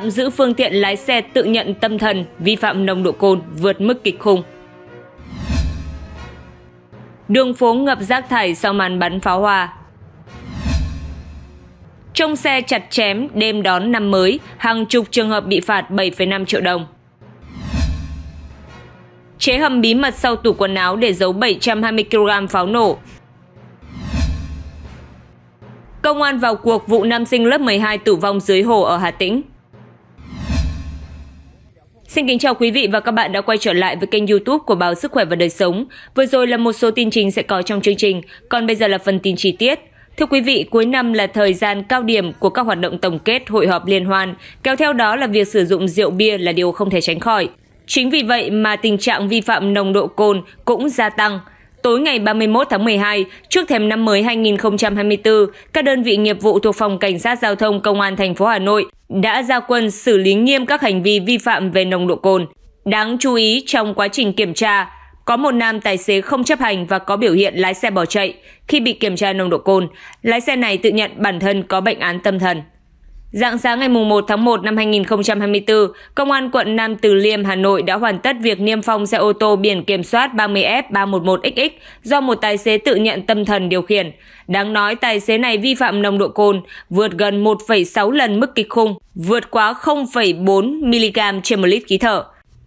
tạm giữ phương tiện lái xe tự nhận tâm thần vi phạm nồng độ cồn vượt mức kịch khung. Đường phố ngập rác thải sau màn bắn pháo hoa. Trong xe chặt chém đêm đón năm mới, hàng chục trường hợp bị phạt 7,5 triệu đồng. Chế hầm bí mật sau tủ quần áo để giấu 720 kg pháo nổ. Công an vào cuộc vụ nam sinh lớp 12 tử vong dưới hồ ở Hà Tĩnh. Xin kính chào quý vị và các bạn đã quay trở lại với kênh youtube của Báo Sức Khỏe và Đời Sống. Vừa rồi là một số tin chính sẽ có trong chương trình, còn bây giờ là phần tin chi tiết. Thưa quý vị, cuối năm là thời gian cao điểm của các hoạt động tổng kết, hội họp liên hoan, kéo theo đó là việc sử dụng rượu bia là điều không thể tránh khỏi. Chính vì vậy mà tình trạng vi phạm nồng độ cồn cũng gia tăng. Tối ngày 31 tháng 12, trước thềm năm mới 2024, các đơn vị nghiệp vụ thuộc Phòng Cảnh sát Giao thông Công an thành phố Hà Nội đã ra quân xử lý nghiêm các hành vi vi phạm về nồng độ cồn. Đáng chú ý trong quá trình kiểm tra, có một nam tài xế không chấp hành và có biểu hiện lái xe bỏ chạy. Khi bị kiểm tra nồng độ cồn, lái xe này tự nhận bản thân có bệnh án tâm thần. Dạng sáng ngày 1 tháng 1 năm 2024, Công an quận Nam Từ Liêm, Hà Nội đã hoàn tất việc niêm phong xe ô tô biển kiểm soát 30F311XX do một tài xế tự nhận tâm thần điều khiển. Đáng nói tài xế này vi phạm nồng độ cồn, vượt gần 1,6 lần mức kịch khung, vượt quá 0,4 mg trên một lít khí thở.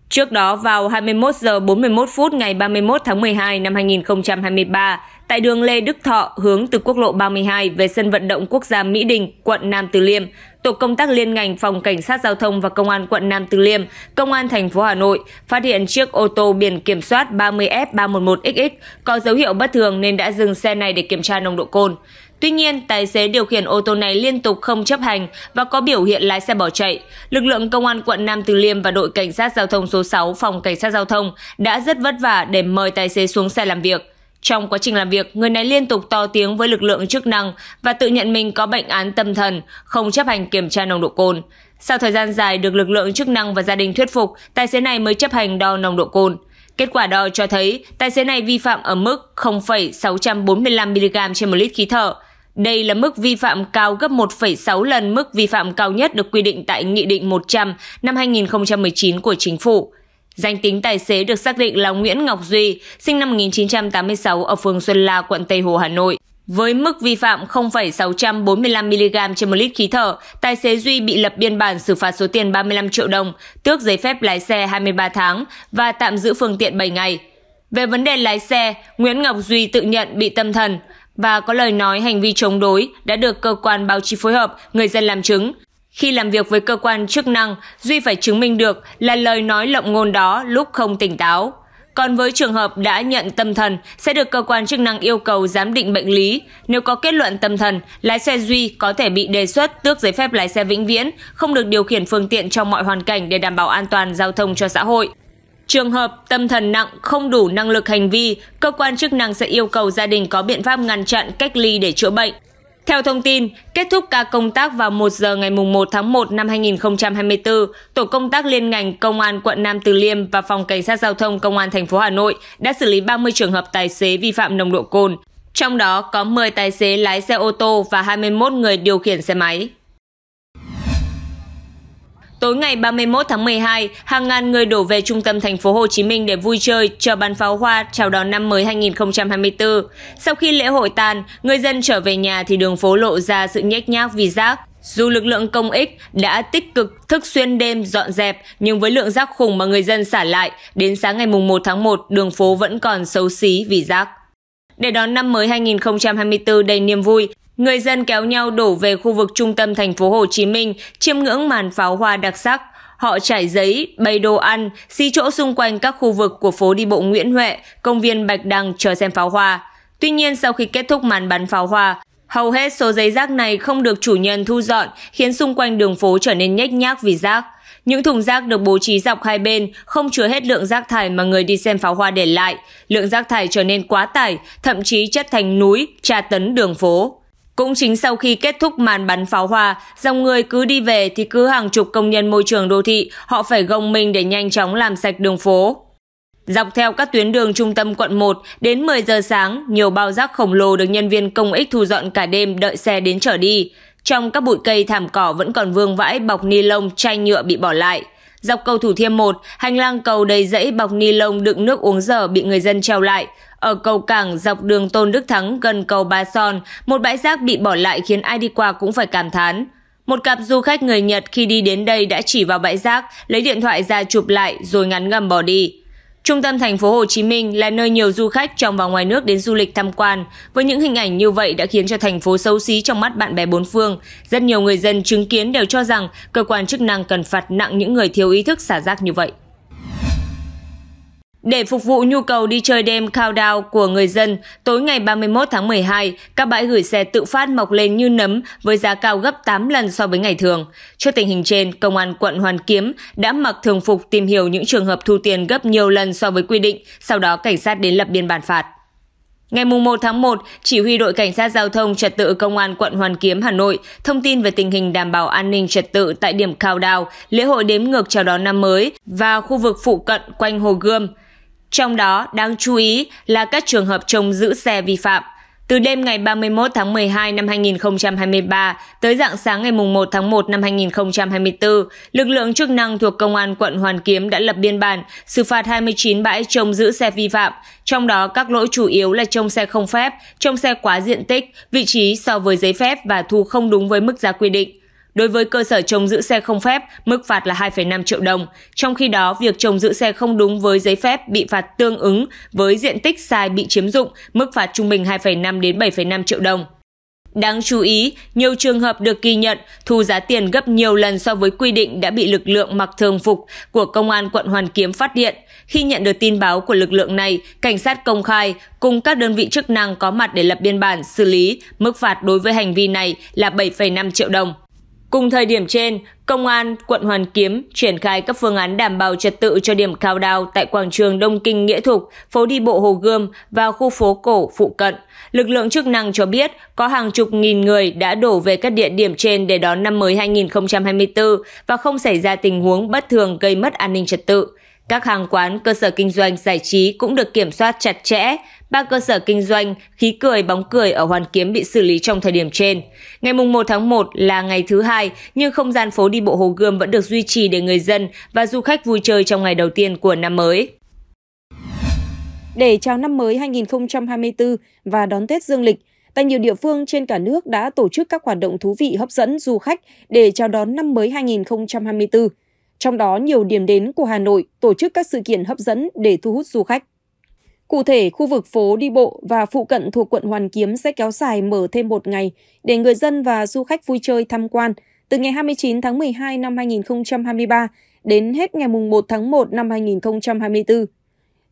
Trước đó vào 21 giờ 41 phút ngày 31 tháng 12 năm 2023, tại đường Lê Đức Thọ hướng từ quốc lộ 32 về sân vận động quốc gia Mỹ Đình, quận Nam Từ Liêm, tổ công tác liên ngành phòng cảnh sát giao thông và công an quận Nam Từ Liêm, công an thành phố Hà Nội phát hiện chiếc ô tô biển kiểm soát 30F311XX có dấu hiệu bất thường nên đã dừng xe này để kiểm tra nồng độ cồn. Tuy nhiên, tài xế điều khiển ô tô này liên tục không chấp hành và có biểu hiện lái xe bỏ chạy. Lực lượng công an quận Nam Từ Liêm và đội cảnh sát giao thông số 6 phòng cảnh sát giao thông đã rất vất vả để mời tài xế xuống xe làm việc. Trong quá trình làm việc, người này liên tục to tiếng với lực lượng chức năng và tự nhận mình có bệnh án tâm thần, không chấp hành kiểm tra nồng độ cồn. Sau thời gian dài được lực lượng chức năng và gia đình thuyết phục, tài xế này mới chấp hành đo nồng độ cồn. Kết quả đo cho thấy tài xế này vi phạm ở mức 0,645 mg trên một lít khí thở. Đây là mức vi phạm cao gấp 1,6 lần mức vi phạm cao nhất được quy định tại Nghị định 100 năm 2019 của Chính phủ. Danh tính tài xế được xác định là Nguyễn Ngọc Duy, sinh năm 1986 ở phường Xuân La, quận Tây Hồ, Hà Nội. Với mức vi phạm 0,645mg trên một lít khí thở, tài xế Duy bị lập biên bản xử phạt số tiền 35 triệu đồng, tước giấy phép lái xe 23 tháng và tạm giữ phương tiện 7 ngày. Về vấn đề lái xe, Nguyễn Ngọc Duy tự nhận bị tâm thần và có lời nói hành vi chống đối đã được cơ quan báo chí phối hợp, người dân làm chứng. Khi làm việc với cơ quan chức năng, Duy phải chứng minh được là lời nói lộng ngôn đó lúc không tỉnh táo. Còn với trường hợp đã nhận tâm thần, sẽ được cơ quan chức năng yêu cầu giám định bệnh lý. Nếu có kết luận tâm thần, lái xe Duy có thể bị đề xuất tước giấy phép lái xe vĩnh viễn, không được điều khiển phương tiện trong mọi hoàn cảnh để đảm bảo an toàn giao thông cho xã hội. Trường hợp tâm thần nặng không đủ năng lực hành vi, cơ quan chức năng sẽ yêu cầu gia đình có biện pháp ngăn chặn cách ly để chữa bệnh. Theo thông tin, kết thúc ca công tác vào 1 giờ ngày 1 tháng 1 năm 2024, tổ công tác liên ngành Công an quận Nam Từ Liêm và Phòng Cảnh sát Giao thông Công an thành phố Hà Nội đã xử lý 30 trường hợp tài xế vi phạm nồng độ cồn. Trong đó có 10 tài xế lái xe ô tô và 21 người điều khiển xe máy. Tối ngày 31 tháng 12, hàng ngàn người đổ về trung tâm thành phố Hồ Chí Minh để vui chơi, chờ bắn pháo hoa chào đón năm mới 2024. Sau khi lễ hội tàn, người dân trở về nhà thì đường phố lộ ra sự nhếch nhác vì rác. Dù lực lượng công ích đã tích cực thức xuyên đêm dọn dẹp, nhưng với lượng rác khủng mà người dân xả lại, đến sáng ngày 1 tháng 1, đường phố vẫn còn xấu xí vì rác. Để đón năm mới 2024 đầy niềm vui, Người dân kéo nhau đổ về khu vực trung tâm thành phố Hồ Chí Minh chiêm ngưỡng màn pháo hoa đặc sắc. Họ trải giấy, bày đồ ăn, xi chỗ xung quanh các khu vực của phố đi bộ Nguyễn Huệ, công viên Bạch Đằng chờ xem pháo hoa. Tuy nhiên sau khi kết thúc màn bắn pháo hoa, hầu hết số giấy rác này không được chủ nhân thu dọn, khiến xung quanh đường phố trở nên nhếch nhác vì rác. Những thùng rác được bố trí dọc hai bên không chứa hết lượng rác thải mà người đi xem pháo hoa để lại. Lượng rác thải trở nên quá tải, thậm chí chất thành núi, tra tấn đường phố. Cũng chính sau khi kết thúc màn bắn pháo hoa, dòng người cứ đi về thì cứ hàng chục công nhân môi trường đô thị, họ phải gồng mình để nhanh chóng làm sạch đường phố. Dọc theo các tuyến đường trung tâm quận 1, đến 10 giờ sáng, nhiều bao rác khổng lồ được nhân viên công ích thu dọn cả đêm đợi xe đến trở đi. Trong các bụi cây thảm cỏ vẫn còn vương vãi bọc ni lông chai nhựa bị bỏ lại. Dọc cầu Thủ Thiêm 1, hành lang cầu đầy dãy bọc ni lông đựng nước uống dở bị người dân treo lại. Ở cầu cảng dọc đường Tôn Đức Thắng gần cầu Ba Son, một bãi rác bị bỏ lại khiến ai đi qua cũng phải cảm thán. Một cặp du khách người Nhật khi đi đến đây đã chỉ vào bãi rác, lấy điện thoại ra chụp lại rồi ngắn ngầm bỏ đi. Trung tâm thành phố Hồ Chí Minh là nơi nhiều du khách trong và ngoài nước đến du lịch tham quan. Với những hình ảnh như vậy đã khiến cho thành phố xấu xí trong mắt bạn bè bốn phương. Rất nhiều người dân chứng kiến đều cho rằng cơ quan chức năng cần phạt nặng những người thiếu ý thức xả rác như vậy. Để phục vụ nhu cầu đi chơi đêm countdown của người dân, tối ngày 31 tháng 12, các bãi gửi xe tự phát mọc lên như nấm với giá cao gấp 8 lần so với ngày thường. Trước tình hình trên, Công an quận Hoàn Kiếm đã mặc thường phục tìm hiểu những trường hợp thu tiền gấp nhiều lần so với quy định, sau đó cảnh sát đến lập biên bản phạt. Ngày 1 tháng 1, Chỉ huy đội Cảnh sát Giao thông Trật tự Công an quận Hoàn Kiếm, Hà Nội thông tin về tình hình đảm bảo an ninh trật tự tại điểm cao đào, lễ hội đếm ngược chào đón năm mới và khu vực phụ cận quanh Hồ Gươm. Trong đó, đáng chú ý là các trường hợp trông giữ xe vi phạm. Từ đêm ngày 31 tháng 12 năm 2023 tới dạng sáng ngày 1 tháng 1 năm 2024, lực lượng chức năng thuộc Công an quận Hoàn Kiếm đã lập biên bản xử phạt 29 bãi trông giữ xe vi phạm, trong đó các lỗi chủ yếu là trông xe không phép, trông xe quá diện tích, vị trí so với giấy phép và thu không đúng với mức giá quy định. Đối với cơ sở trông giữ xe không phép, mức phạt là 2,5 triệu đồng. Trong khi đó, việc trông giữ xe không đúng với giấy phép bị phạt tương ứng với diện tích sai bị chiếm dụng, mức phạt trung bình 2,5 đến 7,5 triệu đồng. Đáng chú ý, nhiều trường hợp được ghi nhận thu giá tiền gấp nhiều lần so với quy định đã bị lực lượng mặc thường phục của Công an quận Hoàn Kiếm phát hiện. Khi nhận được tin báo của lực lượng này, cảnh sát công khai cùng các đơn vị chức năng có mặt để lập biên bản xử lý, mức phạt đối với hành vi này là 7,5 triệu đồng. Cùng thời điểm trên, Công an quận Hoàn Kiếm triển khai các phương án đảm bảo trật tự cho điểm cao đao tại quảng trường Đông Kinh Nghĩa Thục, phố đi bộ Hồ Gươm và khu phố cổ phụ cận. Lực lượng chức năng cho biết có hàng chục nghìn người đã đổ về các địa điểm trên để đón năm mới 2024 và không xảy ra tình huống bất thường gây mất an ninh trật tự. Các hàng quán, cơ sở kinh doanh giải trí cũng được kiểm soát chặt chẽ. Ba cơ sở kinh doanh khí cười bóng cười ở Hoàn Kiếm bị xử lý trong thời điểm trên. Ngày mùng 1 tháng 1 là ngày thứ hai, nhưng không gian phố đi bộ Hồ Gươm vẫn được duy trì để người dân và du khách vui chơi trong ngày đầu tiên của năm mới. Để chào năm mới 2024 và đón Tết Dương lịch, tại nhiều địa phương trên cả nước đã tổ chức các hoạt động thú vị hấp dẫn du khách để chào đón năm mới 2024. Trong đó, nhiều điểm đến của Hà Nội tổ chức các sự kiện hấp dẫn để thu hút du khách. Cụ thể, khu vực phố đi bộ và phụ cận thuộc quận Hoàn Kiếm sẽ kéo dài mở thêm một ngày để người dân và du khách vui chơi tham quan từ ngày 29 tháng 12 năm 2023 đến hết ngày 1 tháng 1 năm 2024.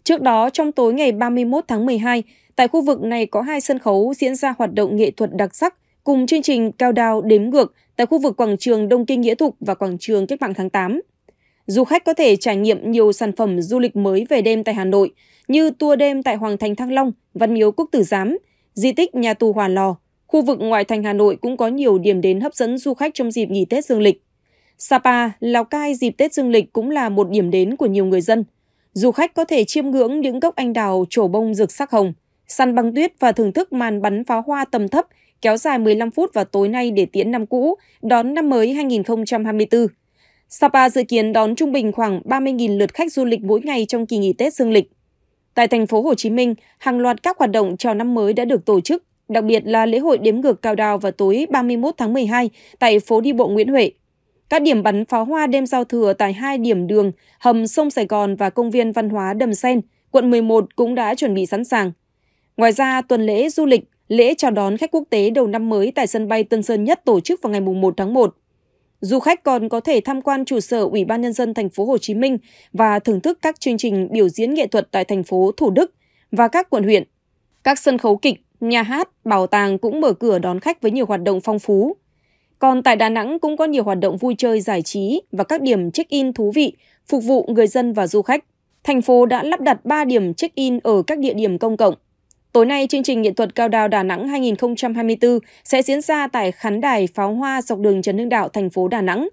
Trước đó, trong tối ngày 31 tháng 12, tại khu vực này có hai sân khấu diễn ra hoạt động nghệ thuật đặc sắc cùng chương trình cao đao đếm ngược tại khu vực quảng trường Đông Kinh Nghĩa Thục và quảng trường Cách mạng tháng 8. Du khách có thể trải nghiệm nhiều sản phẩm du lịch mới về đêm tại Hà Nội như tour đêm tại Hoàng thành Thăng Long, Văn Miếu Quốc Tử Giám, di tích nhà tù Hòa Lò. Khu vực ngoại thành Hà Nội cũng có nhiều điểm đến hấp dẫn du khách trong dịp nghỉ Tết Dương lịch. Sapa, Lào Cai dịp Tết Dương lịch cũng là một điểm đến của nhiều người dân. Du khách có thể chiêm ngưỡng những gốc anh đào trổ bông rực sắc hồng, săn băng tuyết và thưởng thức màn bắn pháo hoa tầm thấp kéo dài 15 phút vào tối nay để tiễn năm cũ, đón năm mới 2024. Sapa dự kiến đón trung bình khoảng 30.000 lượt khách du lịch mỗi ngày trong kỳ nghỉ Tết dương lịch. Tại thành phố Hồ Chí Minh, hàng loạt các hoạt động chào năm mới đã được tổ chức, đặc biệt là lễ hội đếm ngược cao đào vào tối 31 tháng 12 tại phố đi bộ Nguyễn Huệ. Các điểm bắn pháo hoa đêm giao thừa tại hai điểm đường, hầm sông Sài Gòn và công viên văn hóa Đầm Sen, quận 11 cũng đã chuẩn bị sẵn sàng. Ngoài ra, tuần lễ du lịch, lễ chào đón khách quốc tế đầu năm mới tại sân bay Tân Sơn Nhất tổ chức vào ngày 1 tháng 1. Du khách còn có thể tham quan trụ sở Ủy ban nhân dân thành phố Hồ Chí Minh và thưởng thức các chương trình biểu diễn nghệ thuật tại thành phố Thủ Đức và các quận huyện. Các sân khấu kịch, nhà hát, bảo tàng cũng mở cửa đón khách với nhiều hoạt động phong phú. Còn tại Đà Nẵng cũng có nhiều hoạt động vui chơi giải trí và các điểm check-in thú vị phục vụ người dân và du khách. Thành phố đã lắp đặt 3 điểm check-in ở các địa điểm công cộng. Tối nay, chương trình nghệ thuật cao đào Đà Nẵng 2024 sẽ diễn ra tại khán đài pháo hoa dọc đường Trần Hưng Đạo, thành phố Đà Nẵng.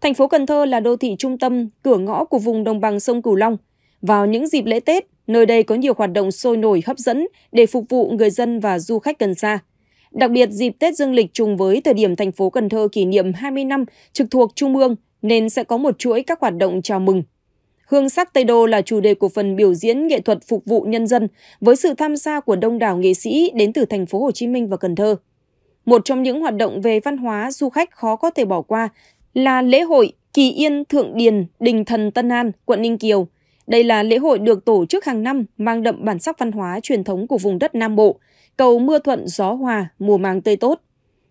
Thành phố Cần Thơ là đô thị trung tâm, cửa ngõ của vùng đồng bằng sông Cửu Long. Vào những dịp lễ Tết, nơi đây có nhiều hoạt động sôi nổi hấp dẫn để phục vụ người dân và du khách gần xa. Đặc biệt dịp Tết Dương lịch trùng với thời điểm thành phố Cần Thơ kỷ niệm 20 năm trực thuộc Trung ương nên sẽ có một chuỗi các hoạt động chào mừng. Hương sắc Tây Đô là chủ đề của phần biểu diễn nghệ thuật phục vụ nhân dân với sự tham gia của đông đảo nghệ sĩ đến từ thành phố Hồ Chí Minh và Cần Thơ. Một trong những hoạt động về văn hóa du khách khó có thể bỏ qua là lễ hội Kỳ Yên Thượng Điền Đình Thần Tân An, quận Ninh Kiều. Đây là lễ hội được tổ chức hàng năm mang đậm bản sắc văn hóa truyền thống của vùng đất Nam Bộ, cầu mưa thuận gió hòa, mùa màng tươi tốt.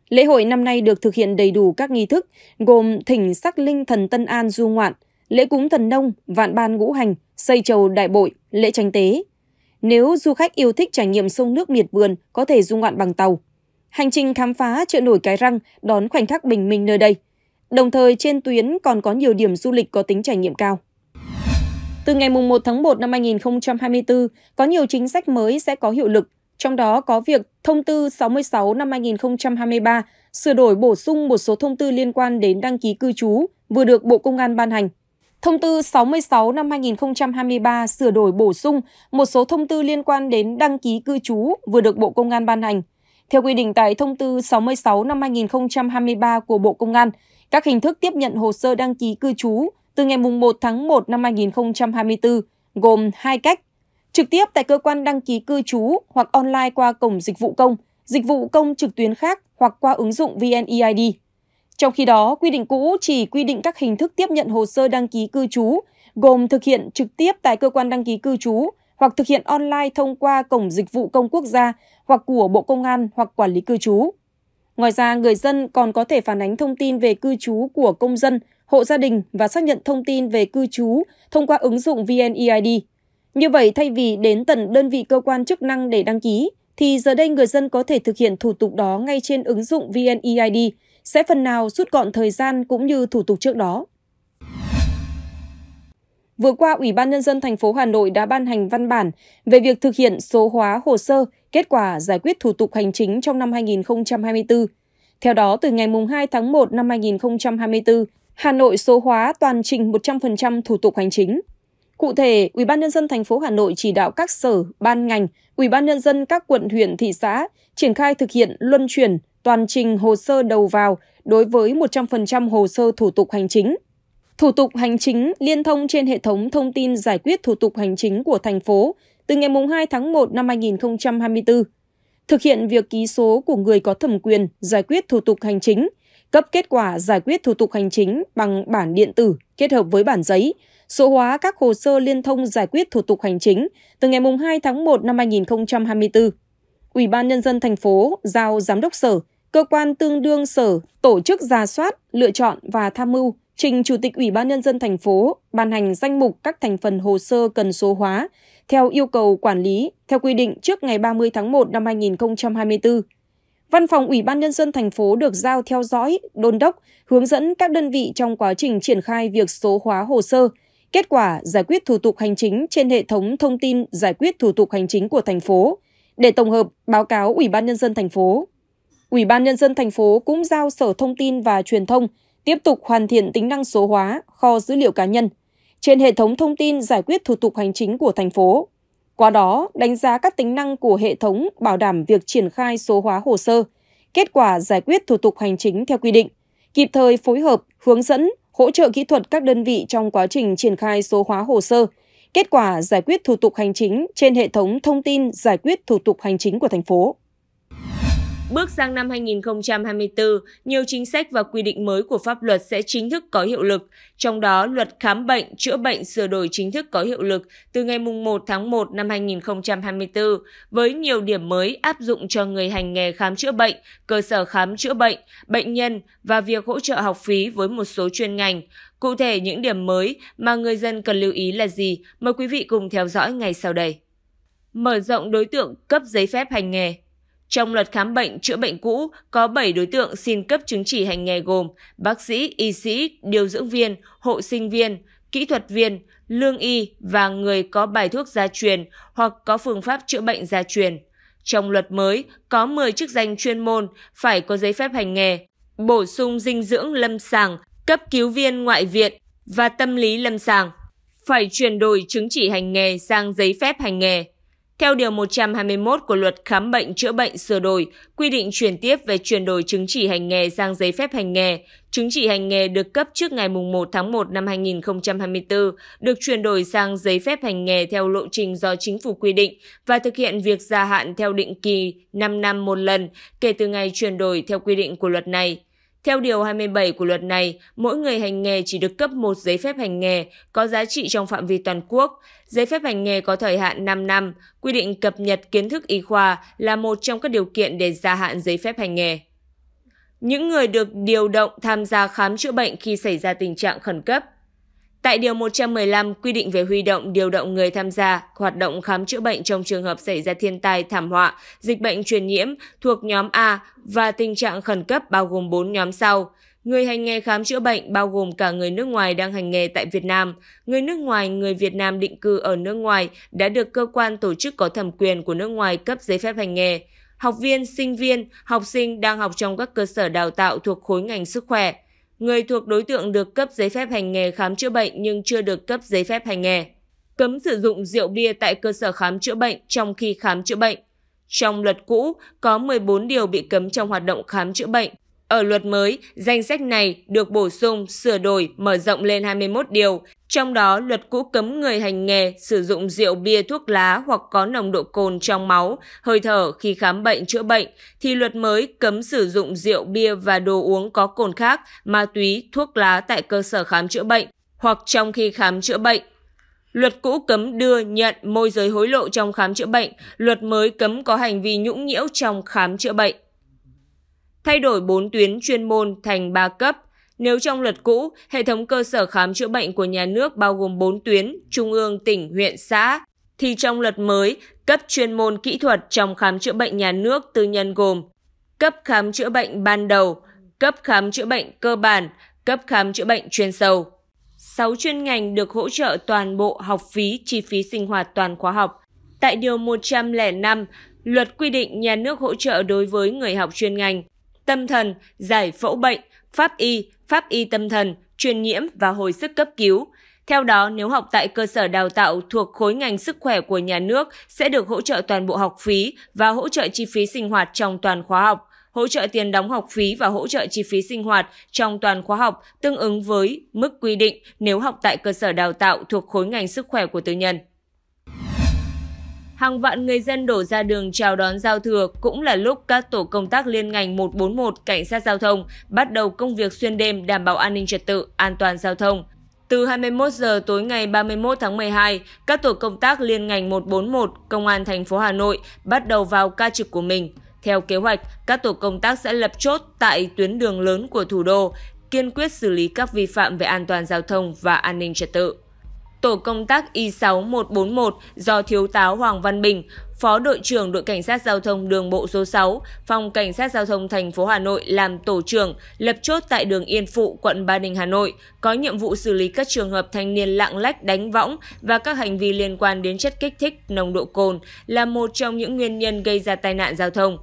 Lễ hội năm nay được thực hiện đầy đủ các nghi thức gồm thỉnh sắc linh thần Tân An du ngoạn, lễ cúng thần nông, vạn ban ngũ hành, xây trầu đại bội, lễ tranh tế. Nếu du khách yêu thích trải nghiệm sông nước miệt vườn, có thể du ngoạn bằng tàu. Hành trình khám phá chợ nổi Cái Răng đón khoảnh khắc bình minh nơi đây. Đồng thời trên tuyến còn có nhiều điểm du lịch có tính trải nghiệm cao. Từ ngày 1 tháng 1 năm 2024, có nhiều chính sách mới sẽ có hiệu lực, trong đó có việc Thông tư 66 năm 2023 sửa đổi bổ sung một số thông tư liên quan đến đăng ký cư trú vừa được Bộ Công an ban hành. Thông tư 66 năm 2023 sửa đổi bổ sung một số thông tư liên quan đến đăng ký cư trú vừa được Bộ Công an ban hành. Theo quy định tại thông tư 66 năm 2023 của Bộ Công an, các hình thức tiếp nhận hồ sơ đăng ký cư trú từ ngày 1 tháng 1 năm 2024 gồm hai cách. Trực tiếp tại cơ quan đăng ký cư trú hoặc online qua cổng dịch vụ công, dịch vụ công trực tuyến khác hoặc qua ứng dụng VNEID. Trong khi đó, quy định cũ chỉ quy định các hình thức tiếp nhận hồ sơ đăng ký cư trú, gồm thực hiện trực tiếp tại cơ quan đăng ký cư trú hoặc thực hiện online thông qua cổng dịch vụ công quốc gia hoặc của Bộ Công an hoặc quản lý cư trú. Ngoài ra, người dân còn có thể phản ánh thông tin về cư trú của công dân, hộ gia đình và xác nhận thông tin về cư trú thông qua ứng dụng VNEID. Như vậy, thay vì đến tận đơn vị cơ quan chức năng để đăng ký, thì giờ đây người dân có thể thực hiện thủ tục đó ngay trên ứng dụng VNEID, sẽ phần nào rút gọn thời gian cũng như thủ tục trước đó. Vừa qua, Ủy ban nhân dân thành phố Hà Nội đã ban hành văn bản về việc thực hiện số hóa hồ sơ, kết quả giải quyết thủ tục hành chính trong năm 2024. Theo đó, từ ngày 2 tháng 1 năm 2024, Hà Nội số hóa toàn trình 100% thủ tục hành chính. Cụ thể, Ủy ban nhân dân thành phố Hà Nội chỉ đạo các sở, ban ngành, Ủy ban nhân dân các quận huyện thị xã triển khai thực hiện luân chuyển toàn trình hồ sơ đầu vào đối với 100% hồ sơ thủ tục hành chính Thủ tục hành chính liên thông trên hệ thống thông tin giải quyết thủ tục hành chính của thành phố từ ngày 2 tháng 1 năm 2024. Thực hiện việc ký số của người có thẩm quyền giải quyết thủ tục hành chính, cấp kết quả giải quyết thủ tục hành chính bằng bản điện tử kết hợp với bản giấy, số hóa các hồ sơ liên thông giải quyết thủ tục hành chính từ ngày 2 tháng 1 năm 2024. Ủy ban Nhân dân thành phố giao Giám đốc Sở, cơ quan tương đương Sở tổ chức ra soát, lựa chọn và tham mưu trình Chủ tịch Ủy ban Nhân dân thành phố ban hành danh mục các thành phần hồ sơ cần số hóa theo yêu cầu quản lý theo quy định trước ngày 30 tháng 1 năm 2024. Văn phòng Ủy ban Nhân dân thành phố được giao theo dõi, đôn đốc, hướng dẫn các đơn vị trong quá trình triển khai việc số hóa hồ sơ, kết quả giải quyết thủ tục hành chính trên hệ thống thông tin giải quyết thủ tục hành chính của thành phố để tổng hợp báo cáo Ủy ban Nhân dân thành phố. Ủy ban Nhân dân thành phố cũng giao Sở Thông tin và Truyền thông tiếp tục hoàn thiện tính năng số hóa kho dữ liệu cá nhân trên hệ thống thông tin giải quyết thủ tục hành chính của thành phố. Qua đó, đánh giá các tính năng của hệ thống bảo đảm việc triển khai số hóa hồ sơ, kết quả giải quyết thủ tục hành chính theo quy định, kịp thời phối hợp, hướng dẫn, hỗ trợ kỹ thuật các đơn vị trong quá trình triển khai số hóa hồ sơ, kết quả giải quyết thủ tục hành chính trên hệ thống thông tin giải quyết thủ tục hành chính của thành phố. Bước sang năm 2024, nhiều chính sách và quy định mới của pháp luật sẽ chính thức có hiệu lực, trong đó luật khám bệnh, chữa bệnh sửa đổi chính thức có hiệu lực từ ngày 1 tháng 1 năm 2024, với nhiều điểm mới áp dụng cho người hành nghề khám chữa bệnh, cơ sở khám chữa bệnh, bệnh nhân và việc hỗ trợ học phí với một số chuyên ngành. Cụ thể những điểm mới mà người dân cần lưu ý là gì? Mời quý vị cùng theo dõi ngay sau đây. Mở rộng đối tượng cấp giấy phép hành nghề trong luật khám bệnh chữa bệnh cũ, có 7 đối tượng xin cấp chứng chỉ hành nghề gồm bác sĩ, y sĩ, điều dưỡng viên, hộ sinh viên, kỹ thuật viên, lương y và người có bài thuốc gia truyền hoặc có phương pháp chữa bệnh gia truyền. Trong luật mới, có 10 chức danh chuyên môn phải có giấy phép hành nghề, bổ sung dinh dưỡng lâm sàng, cấp cứu viên ngoại viện và tâm lý lâm sàng. Phải chuyển đổi chứng chỉ hành nghề sang giấy phép hành nghề. Theo Điều 121 của Luật Khám bệnh chữa bệnh sửa đổi, quy định chuyển tiếp về chuyển đổi chứng chỉ hành nghề sang giấy phép hành nghề. Chứng chỉ hành nghề được cấp trước ngày 1 tháng 1 năm 2024, được chuyển đổi sang giấy phép hành nghề theo lộ trình do chính phủ quy định và thực hiện việc gia hạn theo định kỳ 5 năm một lần kể từ ngày chuyển đổi theo quy định của luật này. Theo Điều 27 của luật này, mỗi người hành nghề chỉ được cấp một giấy phép hành nghề có giá trị trong phạm vi toàn quốc. Giấy phép hành nghề có thời hạn 5 năm, quy định cập nhật kiến thức y khoa là một trong các điều kiện để gia hạn giấy phép hành nghề. Những người được điều động tham gia khám chữa bệnh khi xảy ra tình trạng khẩn cấp – Tại Điều 115 quy định về huy động điều động người tham gia hoạt động khám chữa bệnh trong trường hợp xảy ra thiên tai, thảm họa, dịch bệnh truyền nhiễm thuộc nhóm A và tình trạng khẩn cấp bao gồm 4 nhóm sau. Người hành nghề khám chữa bệnh bao gồm cả người nước ngoài đang hành nghề tại Việt Nam, người nước ngoài, người Việt Nam định cư ở nước ngoài đã được cơ quan tổ chức có thẩm quyền của nước ngoài cấp giấy phép hành nghề. Học viên, sinh viên, học sinh đang học trong các cơ sở đào tạo thuộc khối ngành sức khỏe người thuộc đối tượng được cấp giấy phép hành nghề khám chữa bệnh nhưng chưa được cấp giấy phép hành nghề. Cấm sử dụng rượu bia tại cơ sở khám chữa bệnh trong khi khám chữa bệnh. Trong luật cũ, có 14 điều bị cấm trong hoạt động khám chữa bệnh. Ở luật mới, danh sách này được bổ sung, sửa đổi, mở rộng lên 21 điều, trong đó, luật cũ cấm người hành nghề sử dụng rượu bia thuốc lá hoặc có nồng độ cồn trong máu, hơi thở khi khám bệnh chữa bệnh, thì luật mới cấm sử dụng rượu bia và đồ uống có cồn khác, ma túy, thuốc lá tại cơ sở khám chữa bệnh hoặc trong khi khám chữa bệnh. Luật cũ cấm đưa, nhận, môi giới hối lộ trong khám chữa bệnh, luật mới cấm có hành vi nhũng nhiễu trong khám chữa bệnh. Thay đổi 4 tuyến chuyên môn thành 3 cấp, nếu trong luật cũ, hệ thống cơ sở khám chữa bệnh của nhà nước bao gồm 4 tuyến, trung ương, tỉnh, huyện, xã, thì trong luật mới, cấp chuyên môn kỹ thuật trong khám chữa bệnh nhà nước tư nhân gồm cấp khám chữa bệnh ban đầu, cấp khám chữa bệnh cơ bản, cấp khám chữa bệnh chuyên sâu. 6 chuyên ngành được hỗ trợ toàn bộ học phí, chi phí sinh hoạt toàn khóa học. Tại Điều 105, luật quy định nhà nước hỗ trợ đối với người học chuyên ngành, tâm thần, giải phẫu bệnh, pháp y, pháp y tâm thần, truyền nhiễm và hồi sức cấp cứu. Theo đó, nếu học tại cơ sở đào tạo thuộc khối ngành sức khỏe của nhà nước sẽ được hỗ trợ toàn bộ học phí và hỗ trợ chi phí sinh hoạt trong toàn khóa học, hỗ trợ tiền đóng học phí và hỗ trợ chi phí sinh hoạt trong toàn khóa học tương ứng với mức quy định nếu học tại cơ sở đào tạo thuộc khối ngành sức khỏe của tư nhân hàng vạn người dân đổ ra đường chào đón giao thừa cũng là lúc các tổ công tác liên ngành 141 cảnh sát giao thông bắt đầu công việc xuyên đêm đảm bảo an ninh trật tự, an toàn giao thông. Từ 21 giờ tối ngày 31 tháng 12, các tổ công tác liên ngành 141 Công an thành phố Hà Nội bắt đầu vào ca trực của mình. Theo kế hoạch, các tổ công tác sẽ lập chốt tại tuyến đường lớn của thủ đô, kiên quyết xử lý các vi phạm về an toàn giao thông và an ninh trật tự. Tổ công tác Y6141 do Thiếu tá Hoàng Văn Bình, Phó đội trưởng đội cảnh sát giao thông đường bộ số 6, phòng cảnh sát giao thông thành phố Hà Nội làm tổ trưởng, lập chốt tại đường Yên Phụ, quận Ba Đình, Hà Nội, có nhiệm vụ xử lý các trường hợp thanh niên lạng lách đánh võng và các hành vi liên quan đến chất kích thích, nồng độ cồn là một trong những nguyên nhân gây ra tai nạn giao thông.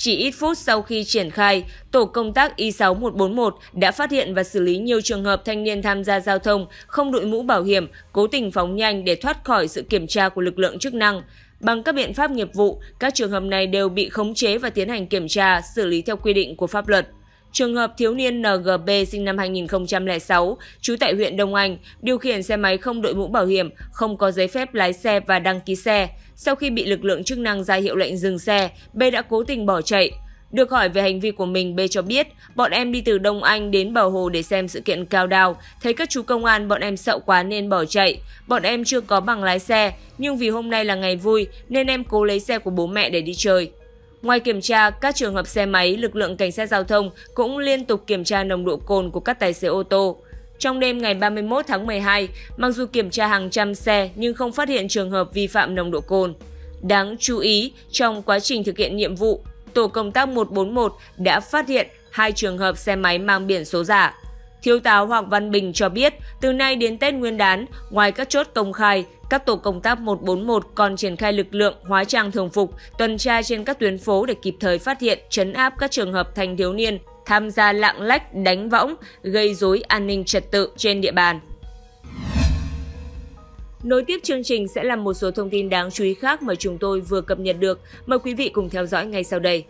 Chỉ ít phút sau khi triển khai, tổ công tác Y6141 đã phát hiện và xử lý nhiều trường hợp thanh niên tham gia giao thông không đội mũ bảo hiểm, cố tình phóng nhanh để thoát khỏi sự kiểm tra của lực lượng chức năng. Bằng các biện pháp nghiệp vụ, các trường hợp này đều bị khống chế và tiến hành kiểm tra, xử lý theo quy định của pháp luật. Trường hợp thiếu niên NGB sinh năm 2006, trú tại huyện Đông Anh, điều khiển xe máy không đội mũ bảo hiểm, không có giấy phép lái xe và đăng ký xe. Sau khi bị lực lượng chức năng ra hiệu lệnh dừng xe, B đã cố tình bỏ chạy. Được hỏi về hành vi của mình, B cho biết, bọn em đi từ Đông Anh đến Bảo Hồ để xem sự kiện cao đao. Thấy các chú công an bọn em sợ quá nên bỏ chạy. Bọn em chưa có bằng lái xe, nhưng vì hôm nay là ngày vui nên em cố lấy xe của bố mẹ để đi chơi. Ngoài kiểm tra các trường hợp xe máy, lực lượng cảnh sát giao thông cũng liên tục kiểm tra nồng độ cồn của các tài xế ô tô. Trong đêm ngày 31 tháng 12, mặc dù kiểm tra hàng trăm xe nhưng không phát hiện trường hợp vi phạm nồng độ cồn. Đáng chú ý, trong quá trình thực hiện nhiệm vụ, tổ công tác 141 đã phát hiện hai trường hợp xe máy mang biển số giả. Thiếu tá Hoàng Văn Bình cho biết, từ nay đến Tết Nguyên đán, ngoài các chốt công khai, các tổ công tác 141 còn triển khai lực lượng hóa trang thường phục, tuần tra trên các tuyến phố để kịp thời phát hiện, chấn áp các trường hợp thanh thiếu niên tham gia lạng lách, đánh võng, gây rối an ninh trật tự trên địa bàn. Nối tiếp chương trình sẽ là một số thông tin đáng chú ý khác mà chúng tôi vừa cập nhật được. Mời quý vị cùng theo dõi ngay sau đây.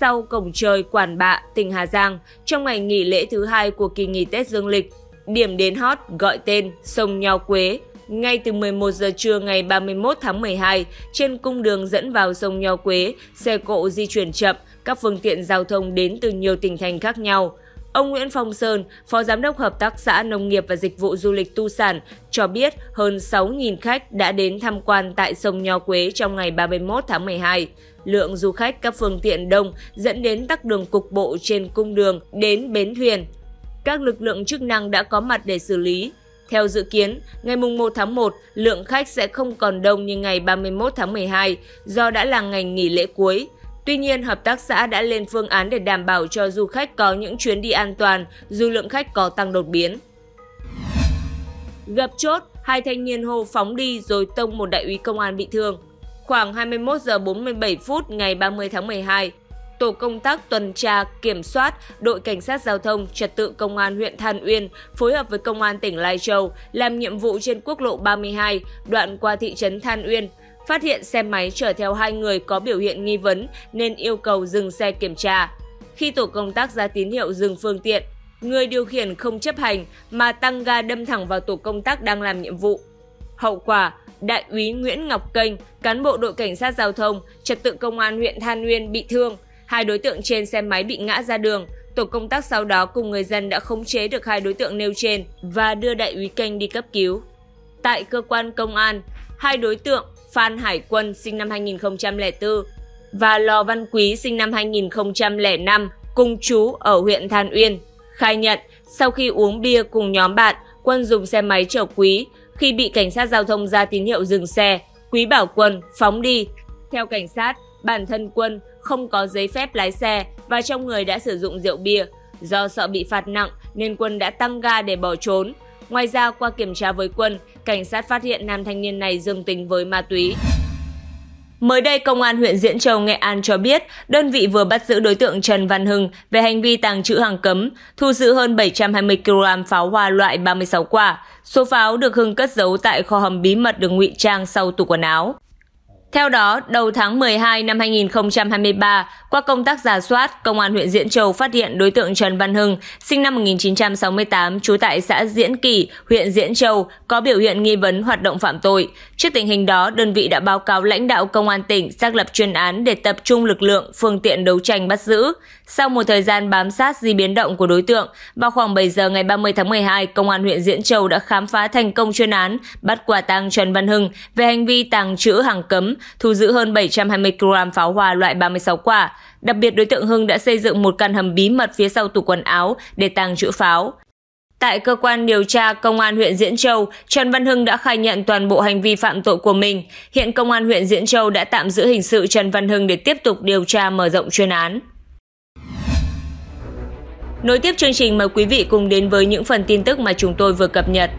Sau cổng trời Quản Bạ, tỉnh Hà Giang, trong ngày nghỉ lễ thứ hai của kỳ nghỉ Tết Dương lịch, điểm đến hot gọi tên Sông Nho Quế. Ngay từ 11 giờ trưa ngày 31 tháng 12, trên cung đường dẫn vào sông Nho Quế, xe cộ di chuyển chậm, các phương tiện giao thông đến từ nhiều tỉnh thành khác nhau. Ông Nguyễn Phong Sơn, Phó Giám đốc Hợp tác xã Nông nghiệp và Dịch vụ Du lịch Tu Sản, cho biết hơn 6.000 khách đã đến tham quan tại sông Nho Quế trong ngày 31 tháng 12. Lượng du khách các phương tiện đông dẫn đến tắc đường cục bộ trên cung đường đến bến thuyền. Các lực lượng chức năng đã có mặt để xử lý. Theo dự kiến, ngày 1 tháng 1, lượng khách sẽ không còn đông như ngày 31 tháng 12 do đã là ngày nghỉ lễ cuối. Tuy nhiên, hợp tác xã đã lên phương án để đảm bảo cho du khách có những chuyến đi an toàn dù lượng khách có tăng đột biến. Gặp chốt, hai thanh niên hô phóng đi rồi tông một đại úy công an bị thương. Khoảng 21 giờ 47 phút ngày 30 tháng 12, tổ công tác tuần tra kiểm soát đội cảnh sát giao thông trật tự công an huyện Than Uyên phối hợp với công an tỉnh Lai Châu làm nhiệm vụ trên quốc lộ 32 đoạn qua thị trấn Than Uyên phát hiện xe máy chở theo hai người có biểu hiện nghi vấn nên yêu cầu dừng xe kiểm tra. Khi tổ công tác ra tín hiệu dừng phương tiện, người điều khiển không chấp hành mà tăng ga đâm thẳng vào tổ công tác đang làm nhiệm vụ. Hậu quả, Đại úy Nguyễn Ngọc Kênh, cán bộ đội cảnh sát giao thông, trật tự công an huyện Than uyên bị thương. Hai đối tượng trên xe máy bị ngã ra đường. Tổ công tác sau đó cùng người dân đã khống chế được hai đối tượng nêu trên và đưa đại úy Kênh đi cấp cứu. Tại cơ quan công an, hai đối tượng Phan Hải Quân sinh năm 2004 và Lò Văn Quý sinh năm 2005 cùng chú ở huyện Than Uyên khai nhận sau khi uống bia cùng nhóm bạn, Quân dùng xe máy chở Quý. Khi bị cảnh sát giao thông ra tín hiệu dừng xe, Quý bảo Quân phóng đi. Theo cảnh sát, bản thân Quân không có giấy phép lái xe và trong người đã sử dụng rượu bia. Do sợ bị phạt nặng nên Quân đã tăng ga để bỏ trốn. Ngoài ra, qua kiểm tra với Quân, cảnh sát phát hiện nam thanh niên này dương tính với ma túy. Mới đây, Công an huyện Diễn Châu, Nghệ An cho biết, đơn vị vừa bắt giữ đối tượng Trần Văn Hưng về hành vi tàng trữ hàng cấm, thu giữ hơn 720 kg pháo hoa loại 36 quả. Số pháo được Hưng cất giấu tại kho hầm bí mật được ngụy trang sau tủ quần áo. Theo đó, đầu tháng 12 năm 2023, qua công tác giả soát, Công an huyện Diễn Châu phát hiện đối tượng Trần Văn Hưng, sinh năm 1968, trú tại xã Diễn Kỳ, huyện Diễn Châu, có biểu hiện nghi vấn hoạt động phạm tội. Trước tình hình đó, đơn vị đã báo cáo lãnh đạo Công an tỉnh xác lập chuyên án để tập trung lực lượng, phương tiện đấu tranh bắt giữ. Sau một thời gian bám sát di biến động của đối tượng, vào khoảng 7 giờ ngày 30 tháng 12, Công an huyện Diễn Châu đã khám phá thành công chuyên án, bắt quả tang Trần Văn Hưng về hành vi tàng trữ hàng cấm, thu giữ hơn 720 kg pháo hoa loại 36 quả. Đặc biệt đối tượng Hưng đã xây dựng một căn hầm bí mật phía sau tủ quần áo để tàng trữ pháo. Tại cơ quan điều tra Công an huyện Diễn Châu, Trần Văn Hưng đã khai nhận toàn bộ hành vi phạm tội của mình. Hiện Công an huyện Diễn Châu đã tạm giữ hình sự Trần Văn Hưng để tiếp tục điều tra mở rộng chuyên án. Nối tiếp chương trình mời quý vị cùng đến với những phần tin tức mà chúng tôi vừa cập nhật.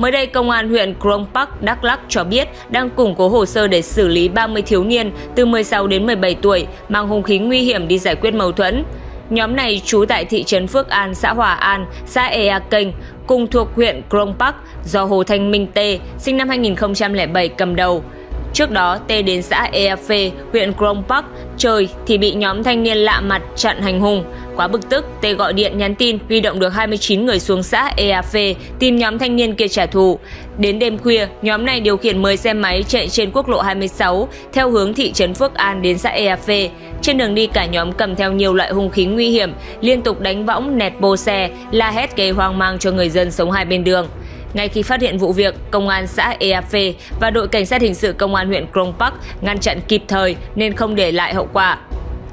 Mới đây, Công an huyện Krông Park, Đắk Lắk cho biết đang củng cố hồ sơ để xử lý 30 thiếu niên từ 16 đến 17 tuổi mang hung khí nguy hiểm đi giải quyết mâu thuẫn. Nhóm này trú tại thị trấn Phước An, xã Hòa An, xã Ea Kênh, cùng thuộc huyện Krông Park do Hồ Thanh Minh Tê, sinh năm 2007 cầm đầu. Trước đó, Tê đến xã Ea Phê, huyện Krông Park chơi thì bị nhóm thanh niên lạ mặt chặn hành hung. Quá bực tức, Tê gọi điện nhắn tin huy động được 29 người xuống xã Ea Phê tìm nhóm thanh niên kia trả thù. Đến đêm khuya, nhóm này điều khiển 10 xe máy chạy trên quốc lộ 26 theo hướng thị trấn Phước An đến xã Ea Phê. Trên đường đi cả nhóm cầm theo nhiều loại hung khí nguy hiểm, liên tục đánh võng nẹt bô xe, la hét gây hoang mang cho người dân sống hai bên đường. Ngay khi phát hiện vụ việc, công an xã EAP và đội cảnh sát hình sự công an huyện Krông Park ngăn chặn kịp thời nên không để lại hậu quả.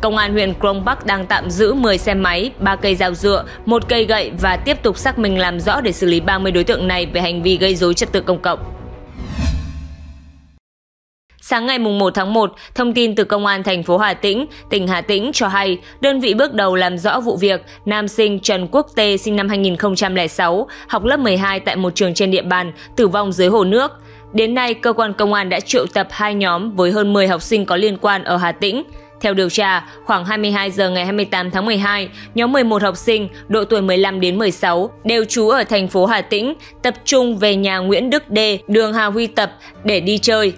Công an huyện Krông Park đang tạm giữ 10 xe máy, 3 cây dao dựa, một cây gậy và tiếp tục xác minh làm rõ để xử lý 30 đối tượng này về hành vi gây dối trật tự công cộng. Sáng ngày 1 tháng 1, thông tin từ Công an thành phố Hà Tĩnh, tỉnh Hà Tĩnh cho hay, đơn vị bước đầu làm rõ vụ việc nam sinh Trần Quốc Tê sinh năm 2006, học lớp 12 tại một trường trên địa bàn, tử vong dưới hồ nước. Đến nay, cơ quan công an đã triệu tập hai nhóm với hơn 10 học sinh có liên quan ở Hà Tĩnh. Theo điều tra, khoảng 22 giờ ngày 28 tháng 12, nhóm 11 học sinh độ tuổi 15 đến 16 đều trú ở thành phố Hà Tĩnh tập trung về nhà Nguyễn Đức Đê, đường Hà Huy Tập để đi chơi.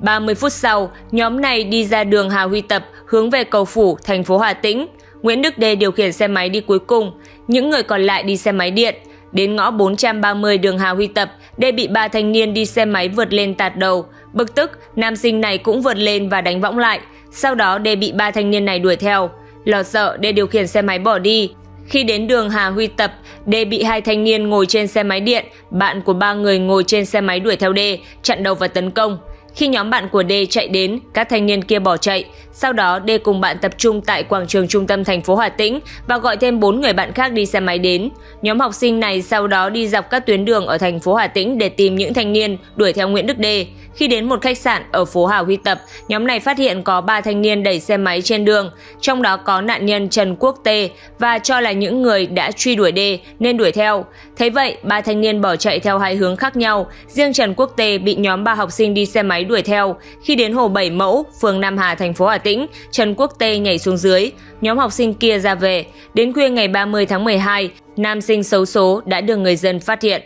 30 phút sau, nhóm này đi ra đường Hà Huy Tập hướng về cầu Phủ, thành phố Hà Tĩnh. Nguyễn Đức Đê điều khiển xe máy đi cuối cùng, những người còn lại đi xe máy điện. Đến ngõ 430 đường Hà Huy Tập, Đê bị ba thanh niên đi xe máy vượt lên tạt đầu. Bực tức, nam sinh này cũng vượt lên và đánh võng lại. Sau đó Đê bị ba thanh niên này đuổi theo. Lo sợ, Đê điều khiển xe máy bỏ đi. Khi đến đường Hà Huy Tập, Đê bị hai thanh niên ngồi trên xe máy điện, bạn của ba người ngồi trên xe máy đuổi theo Đê, chặn đầu và tấn công. Khi nhóm bạn của D chạy đến, các thanh niên kia bỏ chạy. Sau đó D cùng bạn tập trung tại quảng trường trung tâm thành phố Hà Tĩnh và gọi thêm 4 người bạn khác đi xe máy đến. Nhóm học sinh này sau đó đi dọc các tuyến đường ở thành phố Hà Tĩnh để tìm những thanh niên đuổi theo Nguyễn Đức D. Khi đến một khách sạn ở phố Hà Huy Tập, nhóm này phát hiện có 3 thanh niên đẩy xe máy trên đường, trong đó có nạn nhân Trần Quốc Tê và cho là những người đã truy đuổi D nên đuổi theo. Thấy vậy, ba thanh niên bỏ chạy theo hai hướng khác nhau. Riêng Trần Quốc Tê bị nhóm ba học sinh đi xe máy đuổi theo. Khi đến hồ Bảy Mẫu, phường Nam Hà, thành phố Hà Tĩnh, Trần Quốc Tê nhảy xuống dưới. Nhóm học sinh kia ra về. Đến khuya ngày 30 tháng 12, nam sinh xấu số đã được người dân phát hiện.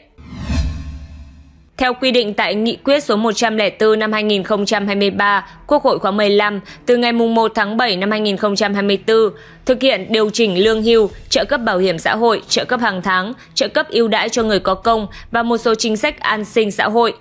Theo quy định tại Nghị quyết số 104 năm 2023, Quốc hội khóa 15, từ ngày 1 tháng 7 năm 2024, thực hiện điều chỉnh lương hưu, trợ cấp bảo hiểm xã hội, trợ cấp hàng tháng, trợ cấp ưu đãi cho người có công và một số chính sách an sinh xã hội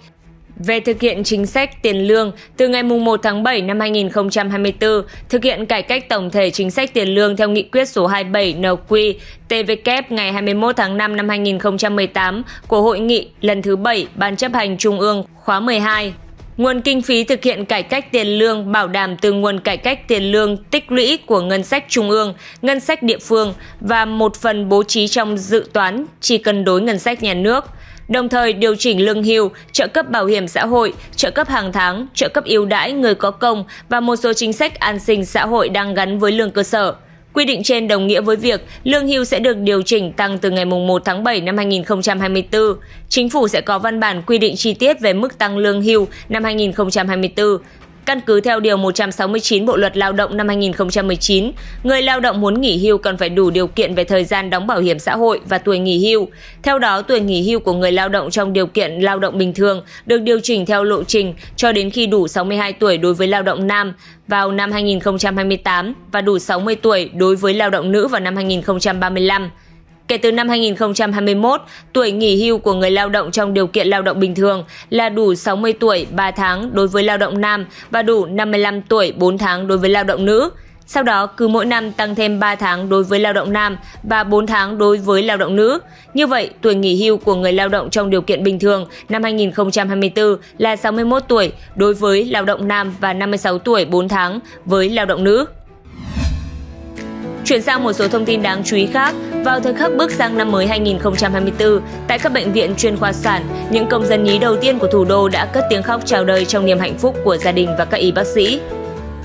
về thực hiện chính sách tiền lương từ ngày 1 tháng 7 năm 2024, thực hiện cải cách tổng thể chính sách tiền lương theo nghị quyết số 27 NQ TVK ngày 21 tháng 5 năm 2018 của Hội nghị lần thứ 7 Ban chấp hành Trung ương khóa 12. Nguồn kinh phí thực hiện cải cách tiền lương bảo đảm từ nguồn cải cách tiền lương tích lũy của ngân sách trung ương, ngân sách địa phương và một phần bố trí trong dự toán chỉ cân đối ngân sách nhà nước – đồng thời điều chỉnh lương hưu, trợ cấp bảo hiểm xã hội, trợ cấp hàng tháng, trợ cấp ưu đãi người có công và một số chính sách an sinh xã hội đang gắn với lương cơ sở. Quy định trên đồng nghĩa với việc lương hưu sẽ được điều chỉnh tăng từ ngày 1 tháng 7 năm 2024. Chính phủ sẽ có văn bản quy định chi tiết về mức tăng lương hưu năm 2024. Căn cứ theo Điều 169 Bộ Luật Lao động năm 2019, người lao động muốn nghỉ hưu cần phải đủ điều kiện về thời gian đóng bảo hiểm xã hội và tuổi nghỉ hưu. Theo đó, tuổi nghỉ hưu của người lao động trong điều kiện lao động bình thường được điều chỉnh theo lộ trình cho đến khi đủ 62 tuổi đối với lao động nam vào năm 2028 và đủ 60 tuổi đối với lao động nữ vào năm 2035. Kể từ năm 2021, tuổi nghỉ hưu của người lao động trong điều kiện lao động bình thường là đủ 60 tuổi 3 tháng đối với lao động nam và đủ 55 tuổi 4 tháng đối với lao động nữ. Sau đó, cứ mỗi năm tăng thêm 3 tháng đối với lao động nam và 4 tháng đối với lao động nữ. Như vậy, tuổi nghỉ hưu của người lao động trong điều kiện bình thường năm 2024 là 61 tuổi đối với lao động nam và 56 tuổi 4 tháng với lao động nữ. Chuyển sang một số thông tin đáng chú ý khác, vào thời khắc bước sang năm mới 2024, tại các bệnh viện chuyên khoa sản, những công dân nhí đầu tiên của thủ đô đã cất tiếng khóc chào đời trong niềm hạnh phúc của gia đình và các y bác sĩ.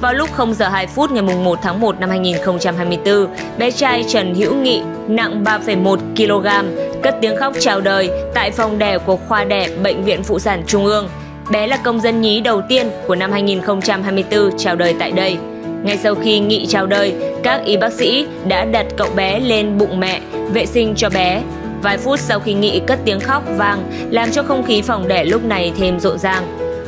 Vào lúc 0 giờ 2 phút ngày 1 tháng 1 năm 2024, bé trai Trần Hữu Nghị, nặng 3,1 kg, cất tiếng khóc chào đời tại phòng đẻ của khoa đẻ Bệnh viện Phụ sản Trung ương. Bé là công dân nhí đầu tiên của năm 2024 chào đời tại đây. Ngay sau khi Nghị chào đời, các y bác sĩ đã đặt cậu bé lên bụng mẹ, vệ sinh cho bé. Vài phút sau khi Nghị cất tiếng khóc vang, làm cho không khí phòng đẻ lúc này thêm rộn ràng.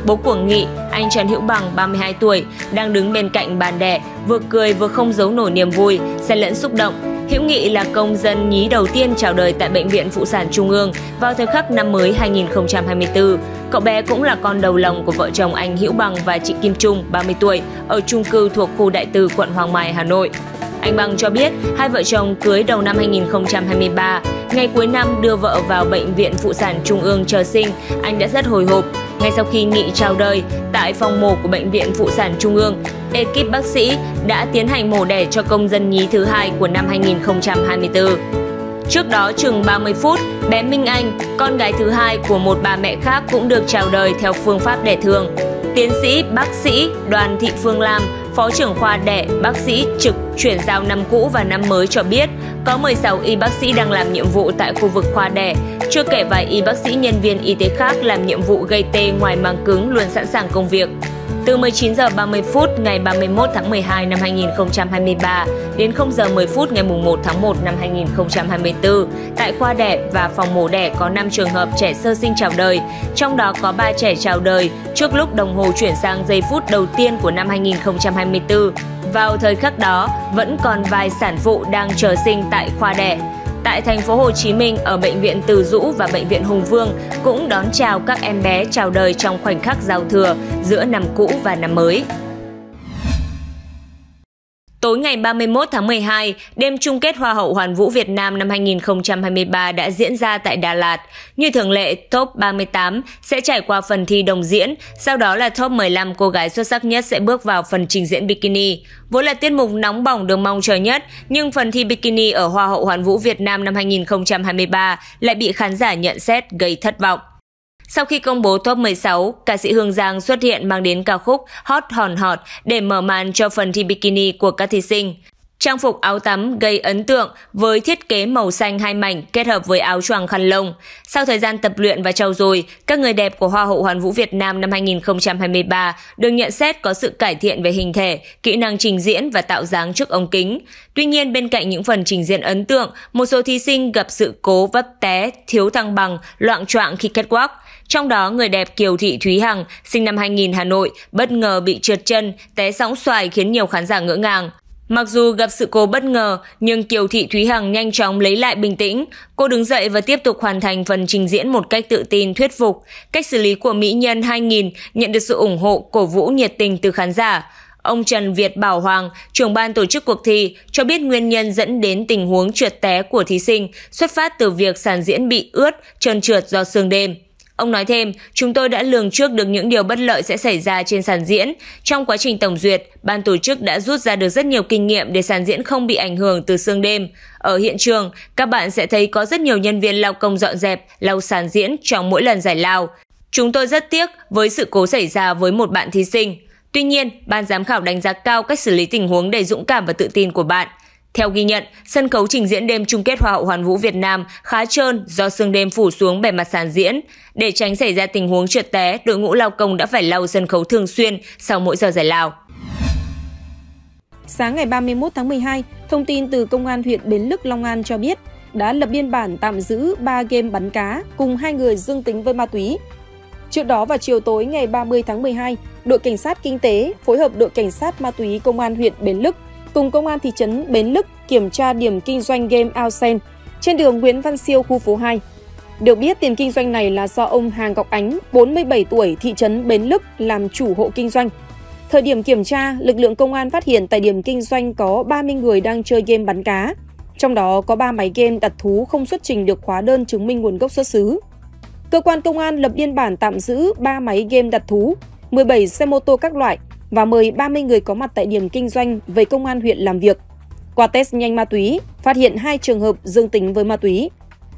Bố của Nghị, anh Trần Hữu Bằng, 32 tuổi, đang đứng bên cạnh bàn đẻ, vừa cười vừa không giấu nổi niềm vui, xen lẫn xúc động Hữu Nghị là công dân nhí đầu tiên chào đời tại Bệnh viện Phụ sản Trung ương vào thời khắc năm mới 2024. Cậu bé cũng là con đầu lòng của vợ chồng anh Hữu Bằng và chị Kim Trung, 30 tuổi, ở chung cư thuộc khu Đại Từ, quận Hoàng Mai, Hà Nội. Anh Bằng cho biết hai vợ chồng cưới đầu năm 2023. Ngày cuối năm đưa vợ vào Bệnh viện Phụ sản Trung ương chờ sinh, anh đã rất hồi hộp. Ngay sau khi Nghị chào đời, tại phòng mổ của Bệnh viện Phụ sản Trung ương, ekip bác sĩ đã tiến hành mổ đẻ cho công dân nhí thứ hai của năm 2024. Trước đó chừng 30 phút, bé Minh Anh, con gái thứ hai của một bà mẹ khác cũng được chào đời theo phương pháp đẻ thường. Tiến sĩ bác sĩ Đoàn Thị Phương Lam, Phó trưởng khoa đẻ bác sĩ trực chuyển giao năm cũ và năm mới cho biết có 16 y bác sĩ đang làm nhiệm vụ tại khu vực khoa đẻ, chưa kể vài y bác sĩ nhân viên y tế khác làm nhiệm vụ gây tê ngoài màng cứng luôn sẵn sàng công việc từ 19 giờ 30 phút ngày 31 tháng 12 năm 2023 đến 0 giờ 10 phút ngày 1 tháng 1 năm 2024, tại khoa đẻ và phòng mổ đẻ có 5 trường hợp trẻ sơ sinh chào đời, trong đó có 3 trẻ chào đời trước lúc đồng hồ chuyển sang giây phút đầu tiên của năm 2024. Vào thời khắc đó, vẫn còn vài sản phụ đang chờ sinh tại khoa đẻ. Tại thành phố Hồ Chí Minh, ở bệnh viện Từ Dũ và bệnh viện Hùng Vương cũng đón chào các em bé chào đời trong khoảnh khắc giao thừa giữa năm cũ và năm mới. Tối ngày 31 tháng 12, đêm chung kết Hoa hậu Hoàn vũ Việt Nam năm 2023 đã diễn ra tại Đà Lạt. Như thường lệ, top 38 sẽ trải qua phần thi đồng diễn, sau đó là top 15 cô gái xuất sắc nhất sẽ bước vào phần trình diễn bikini. Vốn là tiết mục nóng bỏng được mong chờ nhất, nhưng phần thi bikini ở Hoa hậu Hoàn vũ Việt Nam năm 2023 lại bị khán giả nhận xét gây thất vọng. Sau khi công bố top 16, ca sĩ Hương Giang xuất hiện mang đến ca khúc Hot Hòn Hot để mở màn cho phần thi bikini của các thí sinh. Trang phục áo tắm gây ấn tượng với thiết kế màu xanh hai mảnh kết hợp với áo choàng khăn lông. Sau thời gian tập luyện và trau dồi, các người đẹp của Hoa hậu Hoàn vũ Việt Nam năm 2023 được nhận xét có sự cải thiện về hình thể, kỹ năng trình diễn và tạo dáng trước ống kính. Tuy nhiên, bên cạnh những phần trình diễn ấn tượng, một số thí sinh gặp sự cố vấp té, thiếu thăng bằng, loạn choạng khi kết quắc trong đó, người đẹp Kiều Thị Thúy Hằng, sinh năm 2000 Hà Nội, bất ngờ bị trượt chân, té sóng xoài khiến nhiều khán giả ngỡ ngàng. Mặc dù gặp sự cố bất ngờ, nhưng Kiều Thị Thúy Hằng nhanh chóng lấy lại bình tĩnh. Cô đứng dậy và tiếp tục hoàn thành phần trình diễn một cách tự tin, thuyết phục. Cách xử lý của Mỹ Nhân 2000 nhận được sự ủng hộ, cổ vũ nhiệt tình từ khán giả. Ông Trần Việt Bảo Hoàng, trưởng ban tổ chức cuộc thi, cho biết nguyên nhân dẫn đến tình huống trượt té của thí sinh xuất phát từ việc sàn diễn bị ướt, trơn trượt do sương đêm. Ông nói thêm, chúng tôi đã lường trước được những điều bất lợi sẽ xảy ra trên sàn diễn. Trong quá trình tổng duyệt, ban tổ chức đã rút ra được rất nhiều kinh nghiệm để sàn diễn không bị ảnh hưởng từ sương đêm. Ở hiện trường, các bạn sẽ thấy có rất nhiều nhân viên lao công dọn dẹp, lau sàn diễn trong mỗi lần giải lao. Chúng tôi rất tiếc với sự cố xảy ra với một bạn thí sinh. Tuy nhiên, ban giám khảo đánh giá cao cách xử lý tình huống đầy dũng cảm và tự tin của bạn. Theo ghi nhận, sân khấu trình diễn đêm chung kết Hoa hậu Hoàn vũ Việt Nam khá trơn do sương đêm phủ xuống bề mặt sàn diễn. Để tránh xảy ra tình huống trượt té, đội ngũ lao công đã phải lau sân khấu thường xuyên sau mỗi giờ giải lao. Sáng ngày 31 tháng 12, thông tin từ Công an huyện Bến Lức, Long An cho biết đã lập biên bản tạm giữ 3 game bắn cá cùng hai người dương tính với ma túy. Trước đó vào chiều tối ngày 30 tháng 12, đội cảnh sát kinh tế phối hợp đội cảnh sát ma túy công an huyện Bến Lức cùng công an thị trấn Bến Lức kiểm tra điểm kinh doanh game Outsen trên đường Nguyễn Văn Siêu khu phố 2. Được biết tiền kinh doanh này là do ông Hàng Ngọc Ánh, 47 tuổi, thị trấn Bến Lức làm chủ hộ kinh doanh. Thời điểm kiểm tra, lực lượng công an phát hiện tại điểm kinh doanh có 30 người đang chơi game bắn cá. Trong đó có 3 máy game đặt thú không xuất trình được khóa đơn chứng minh nguồn gốc xuất xứ. Cơ quan công an lập biên bản tạm giữ 3 máy game đặt thú, 17 xe mô tô các loại, và mời 30 người có mặt tại điểm kinh doanh về công an huyện làm việc. Qua test nhanh ma túy, phát hiện hai trường hợp dương tính với ma túy.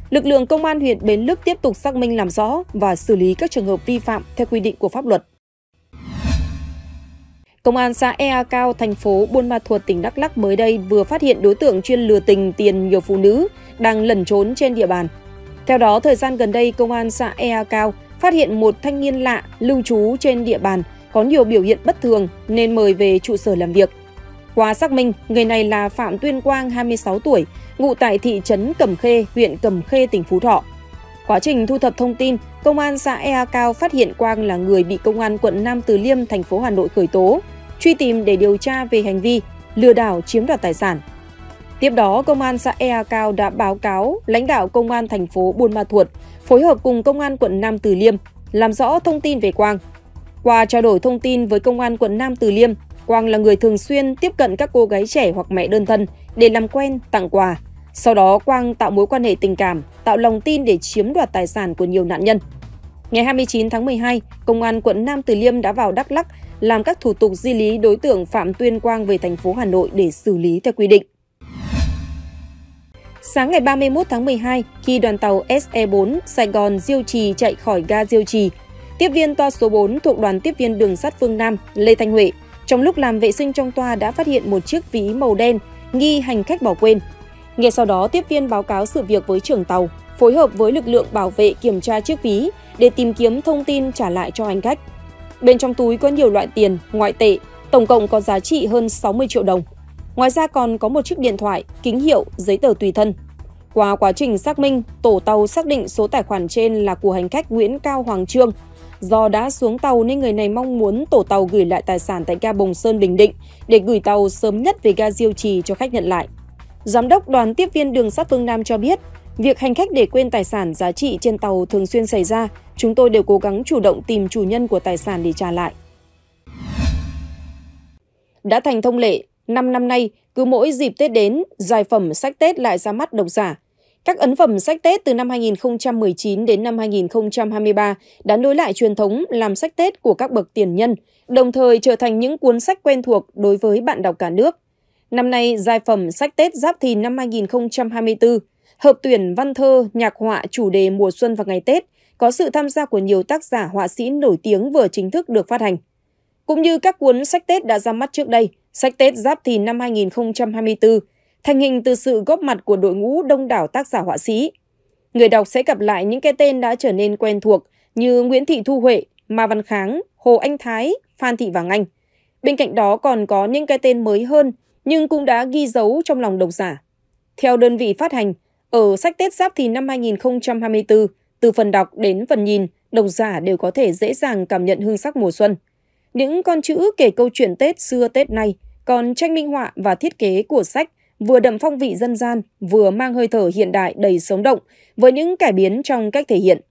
Lực lượng công an huyện Bến Lức tiếp tục xác minh làm rõ và xử lý các trường hợp vi phạm theo quy định của pháp luật. Công an xã Ea Cao, thành phố Buôn Ma Thuột, tỉnh Đắk Lắk mới đây vừa phát hiện đối tượng chuyên lừa tình tiền nhiều phụ nữ đang lẩn trốn trên địa bàn. Theo đó, thời gian gần đây, công an xã Ea Cao phát hiện một thanh niên lạ lưu trú trên địa bàn có nhiều biểu hiện bất thường nên mời về trụ sở làm việc. Qua xác minh, người này là Phạm Tuyên Quang, 26 tuổi, ngụ tại thị trấn Cẩm Khê, huyện Cẩm Khê, tỉnh Phú Thọ. Quá trình thu thập thông tin, công an xã Ea Cao phát hiện Quang là người bị công an quận Nam Từ Liêm, thành phố Hà Nội khởi tố, truy tìm để điều tra về hành vi lừa đảo chiếm đoạt tài sản. Tiếp đó, công an xã Ea Cao đã báo cáo lãnh đạo công an thành phố Buôn Ma Thuột phối hợp cùng công an quận Nam Từ Liêm làm rõ thông tin về Quang, qua trao đổi thông tin với công an quận Nam Từ Liêm, Quang là người thường xuyên tiếp cận các cô gái trẻ hoặc mẹ đơn thân để làm quen, tặng quà. Sau đó Quang tạo mối quan hệ tình cảm, tạo lòng tin để chiếm đoạt tài sản của nhiều nạn nhân. Ngày 29 tháng 12, Công an quận Nam Từ Liêm đã vào Đắk Lắk làm các thủ tục di lý đối tượng Phạm Tuyên Quang về thành phố Hà Nội để xử lý theo quy định. Sáng ngày 31 tháng 12, khi đoàn tàu SE4 Sài Gòn Diêu Trì chạy khỏi ga Diêu Trì Tiếp viên toa số 4 thuộc đoàn tiếp viên đường sắt phương Nam, Lê Thanh Huệ, trong lúc làm vệ sinh trong toa đã phát hiện một chiếc ví màu đen nghi hành khách bỏ quên. Ngay sau đó, tiếp viên báo cáo sự việc với trưởng tàu, phối hợp với lực lượng bảo vệ kiểm tra chiếc ví để tìm kiếm thông tin trả lại cho hành khách. Bên trong túi có nhiều loại tiền, ngoại tệ, tổng cộng có giá trị hơn 60 triệu đồng. Ngoài ra còn có một chiếc điện thoại, kính hiệu, giấy tờ tùy thân. Qua quá trình xác minh, tổ tàu xác định số tài khoản trên là của hành khách Nguyễn Cao Hoàng Trương. Do đã xuống tàu nên người này mong muốn tổ tàu gửi lại tài sản tại ga Bồng Sơn Bình Định để gửi tàu sớm nhất về ga Diêu Trì cho khách nhận lại. Giám đốc đoàn tiếp viên đường sắt Phương Nam cho biết, việc hành khách để quên tài sản giá trị trên tàu thường xuyên xảy ra, chúng tôi đều cố gắng chủ động tìm chủ nhân của tài sản để trả lại. Đã thành thông lệ, năm năm nay, cứ mỗi dịp Tết đến, giải phẩm sách Tết lại ra mắt độc giả. Các ấn phẩm sách Tết từ năm 2019 đến năm 2023 đã nối lại truyền thống làm sách Tết của các bậc tiền nhân, đồng thời trở thành những cuốn sách quen thuộc đối với bạn đọc cả nước. Năm nay, giải phẩm sách Tết Giáp Thìn năm 2024, hợp tuyển văn thơ, nhạc họa chủ đề mùa xuân và ngày Tết, có sự tham gia của nhiều tác giả họa sĩ nổi tiếng vừa chính thức được phát hành. Cũng như các cuốn sách Tết đã ra mắt trước đây, sách Tết Giáp Thìn năm 2024 thành hình từ sự góp mặt của đội ngũ đông đảo tác giả họa sĩ. Người đọc sẽ gặp lại những cái tên đã trở nên quen thuộc như Nguyễn Thị Thu Huệ, Ma Văn Kháng, Hồ Anh Thái, Phan Thị Vàng Anh. Bên cạnh đó còn có những cái tên mới hơn nhưng cũng đã ghi dấu trong lòng độc giả. Theo đơn vị phát hành, ở sách Tết Giáp thì năm 2024, từ phần đọc đến phần nhìn, độc giả đều có thể dễ dàng cảm nhận hương sắc mùa xuân. Những con chữ kể câu chuyện Tết xưa Tết nay, còn tranh minh họa và thiết kế của sách vừa đậm phong vị dân gian, vừa mang hơi thở hiện đại đầy sống động với những cải biến trong cách thể hiện.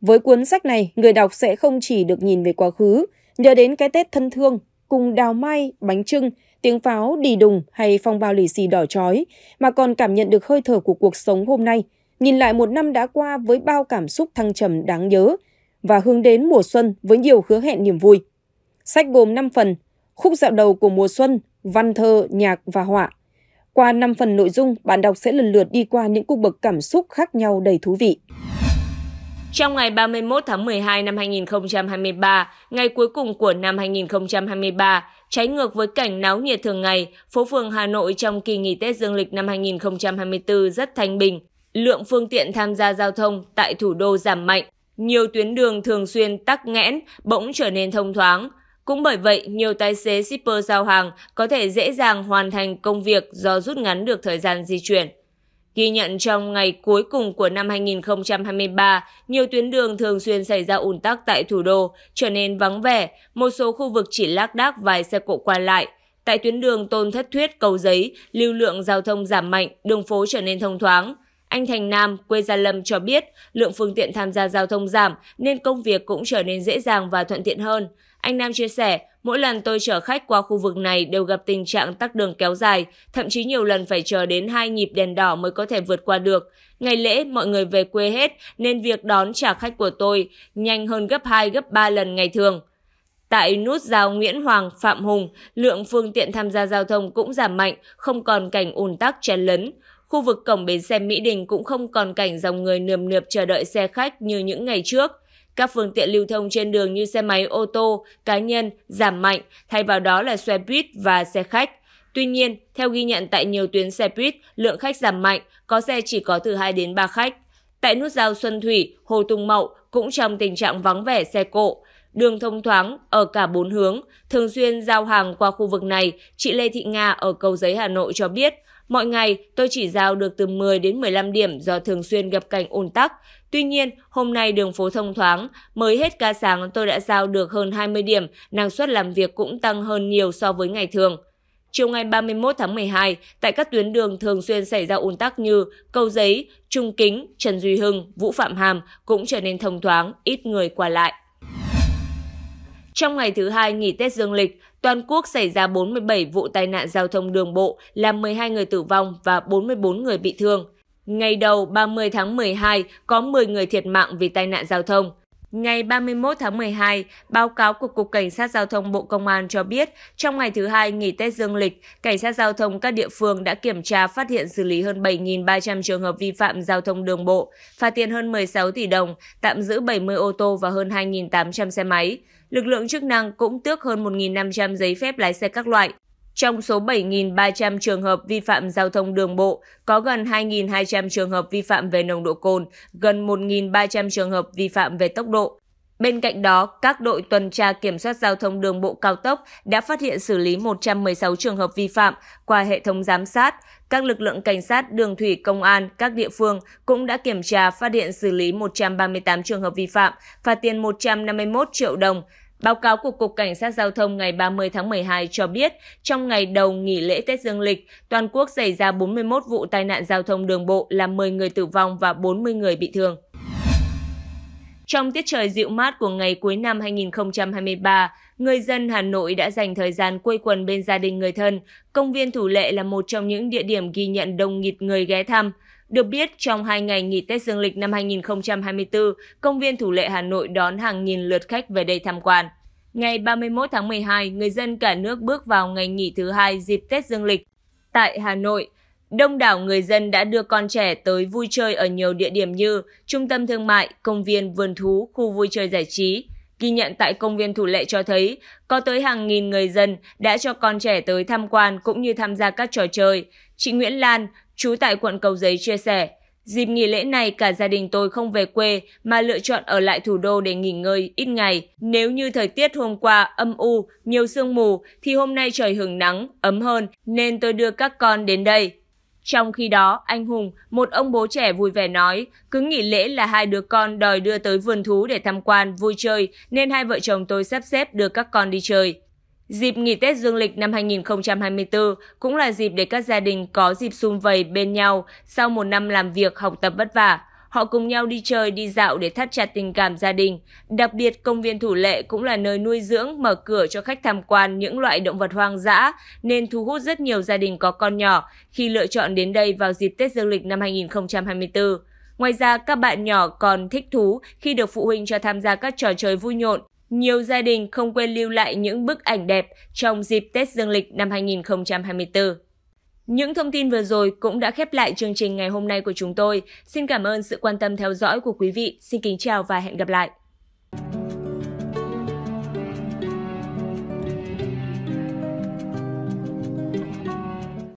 Với cuốn sách này, người đọc sẽ không chỉ được nhìn về quá khứ, nhớ đến cái Tết thân thương, cùng đào mai, bánh trưng, tiếng pháo đi đùng hay phong bao lì xì đỏ chói, mà còn cảm nhận được hơi thở của cuộc sống hôm nay, nhìn lại một năm đã qua với bao cảm xúc thăng trầm đáng nhớ và hướng đến mùa xuân với nhiều hứa hẹn niềm vui. Sách gồm 5 phần, khúc dạo đầu của mùa xuân, văn thơ, nhạc và họa. Qua 5 phần nội dung, bạn đọc sẽ lần lượt đi qua những cung bậc cảm xúc khác nhau đầy thú vị. Trong ngày 31 tháng 12 năm 2023, ngày cuối cùng của năm 2023, trái ngược với cảnh náo nhiệt thường ngày, phố phường Hà Nội trong kỳ nghỉ Tết Dương lịch năm 2024 rất thanh bình. Lượng phương tiện tham gia giao thông tại thủ đô giảm mạnh, nhiều tuyến đường thường xuyên tắc nghẽn, bỗng trở nên thông thoáng. Cũng bởi vậy, nhiều tài xế shipper giao hàng có thể dễ dàng hoàn thành công việc do rút ngắn được thời gian di chuyển. Ghi nhận trong ngày cuối cùng của năm 2023, nhiều tuyến đường thường xuyên xảy ra ùn tắc tại thủ đô, trở nên vắng vẻ, một số khu vực chỉ lác đác vài xe cộ qua lại. Tại tuyến đường Tôn Thất Thuyết, Cầu Giấy, lưu lượng giao thông giảm mạnh, đường phố trở nên thông thoáng. Anh Thành Nam, quê Gia Lâm cho biết, lượng phương tiện tham gia giao thông giảm nên công việc cũng trở nên dễ dàng và thuận tiện hơn. Anh Nam chia sẻ, mỗi lần tôi chở khách qua khu vực này đều gặp tình trạng tắc đường kéo dài, thậm chí nhiều lần phải chờ đến hai nhịp đèn đỏ mới có thể vượt qua được. Ngày lễ mọi người về quê hết nên việc đón trả khách của tôi nhanh hơn gấp 2 gấp 3 lần ngày thường. Tại nút giao Nguyễn Hoàng, Phạm Hùng, lượng phương tiện tham gia giao thông cũng giảm mạnh, không còn cảnh ùn tắc chen lấn. Khu vực cổng bến xe Mỹ Đình cũng không còn cảnh dòng người nườm nượp chờ đợi xe khách như những ngày trước. Các phương tiện lưu thông trên đường như xe máy, ô tô, cá nhân giảm mạnh, thay vào đó là xe buýt và xe khách. Tuy nhiên, theo ghi nhận tại nhiều tuyến xe buýt, lượng khách giảm mạnh, có xe chỉ có từ 2 đến 3 khách. Tại nút giao Xuân Thủy, Hồ Tùng Mậu cũng trong tình trạng vắng vẻ xe cộ. Đường thông thoáng ở cả bốn hướng, thường xuyên giao hàng qua khu vực này, chị Lê Thị Nga ở Cầu Giấy Hà Nội cho biết, Mọi ngày, tôi chỉ giao được từ 10 đến 15 điểm do thường xuyên gặp cảnh ùn tắc. Tuy nhiên, hôm nay đường phố thông thoáng, mới hết ca sáng tôi đã giao được hơn 20 điểm, năng suất làm việc cũng tăng hơn nhiều so với ngày thường. Chiều ngày 31 tháng 12, tại các tuyến đường thường xuyên xảy ra ùn tắc như Cầu Giấy, Trung Kính, Trần Duy Hưng, Vũ Phạm Hàm cũng trở nên thông thoáng, ít người qua lại. Trong ngày thứ hai nghỉ Tết Dương lịch, toàn quốc xảy ra 47 vụ tai nạn giao thông đường bộ, làm 12 người tử vong và 44 người bị thương. Ngày đầu 30 tháng 12 có 10 người thiệt mạng vì tai nạn giao thông. Ngày 31 tháng 12, báo cáo của Cục Cảnh sát Giao thông Bộ Công an cho biết, trong ngày thứ hai nghỉ Tết Dương lịch, Cảnh sát Giao thông các địa phương đã kiểm tra phát hiện xử lý hơn 7.300 trường hợp vi phạm giao thông đường bộ, phạt tiền hơn 16 tỷ đồng, tạm giữ 70 ô tô và hơn 2.800 xe máy lực lượng chức năng cũng tước hơn 1.500 giấy phép lái xe các loại. Trong số 7.300 trường hợp vi phạm giao thông đường bộ, có gần 2.200 trường hợp vi phạm về nồng độ cồn, gần 1.300 trường hợp vi phạm về tốc độ. Bên cạnh đó, các đội tuần tra kiểm soát giao thông đường bộ cao tốc đã phát hiện xử lý 116 trường hợp vi phạm qua hệ thống giám sát. Các lực lượng cảnh sát, đường thủy, công an, các địa phương cũng đã kiểm tra phát hiện xử lý 138 trường hợp vi phạm, phạt tiền 151 triệu đồng. Báo cáo của Cục Cảnh sát Giao thông ngày 30 tháng 12 cho biết, trong ngày đầu nghỉ lễ Tết Dương lịch, toàn quốc xảy ra 41 vụ tai nạn giao thông đường bộ làm 10 người tử vong và 40 người bị thương. Trong tiết trời dịu mát của ngày cuối năm 2023, người dân Hà Nội đã dành thời gian quây quần bên gia đình người thân. Công viên Thủ Lệ là một trong những địa điểm ghi nhận đông nghịt người ghé thăm. Được biết, trong hai ngày nghỉ Tết Dương lịch năm 2024, công viên Thủ Lệ Hà Nội đón hàng nghìn lượt khách về đây tham quan. Ngày 31 tháng 12, người dân cả nước bước vào ngày nghỉ thứ hai dịp Tết Dương lịch. Tại Hà Nội, Đông đảo người dân đã đưa con trẻ tới vui chơi ở nhiều địa điểm như trung tâm thương mại, công viên, vườn thú, khu vui chơi giải trí. Ghi nhận tại công viên Thủ Lệ cho thấy, có tới hàng nghìn người dân đã cho con trẻ tới tham quan cũng như tham gia các trò chơi. Chị Nguyễn Lan, trú tại quận Cầu Giấy chia sẻ, Dịp nghỉ lễ này cả gia đình tôi không về quê mà lựa chọn ở lại thủ đô để nghỉ ngơi ít ngày. Nếu như thời tiết hôm qua âm u, nhiều sương mù thì hôm nay trời hưởng nắng, ấm hơn nên tôi đưa các con đến đây. Trong khi đó, anh Hùng, một ông bố trẻ vui vẻ nói, cứ nghỉ lễ là hai đứa con đòi đưa tới vườn thú để tham quan, vui chơi, nên hai vợ chồng tôi sắp xếp đưa các con đi chơi. Dịp nghỉ Tết Dương lịch năm 2024 cũng là dịp để các gia đình có dịp sum vầy bên nhau sau một năm làm việc học tập vất vả. Họ cùng nhau đi chơi, đi dạo để thắt chặt tình cảm gia đình. Đặc biệt, công viên Thủ Lệ cũng là nơi nuôi dưỡng, mở cửa cho khách tham quan những loại động vật hoang dã, nên thu hút rất nhiều gia đình có con nhỏ khi lựa chọn đến đây vào dịp Tết Dương lịch năm 2024. Ngoài ra, các bạn nhỏ còn thích thú khi được phụ huynh cho tham gia các trò chơi vui nhộn. Nhiều gia đình không quên lưu lại những bức ảnh đẹp trong dịp Tết Dương lịch năm 2024. Những thông tin vừa rồi cũng đã khép lại chương trình ngày hôm nay của chúng tôi. Xin cảm ơn sự quan tâm theo dõi của quý vị. Xin kính chào và hẹn gặp lại.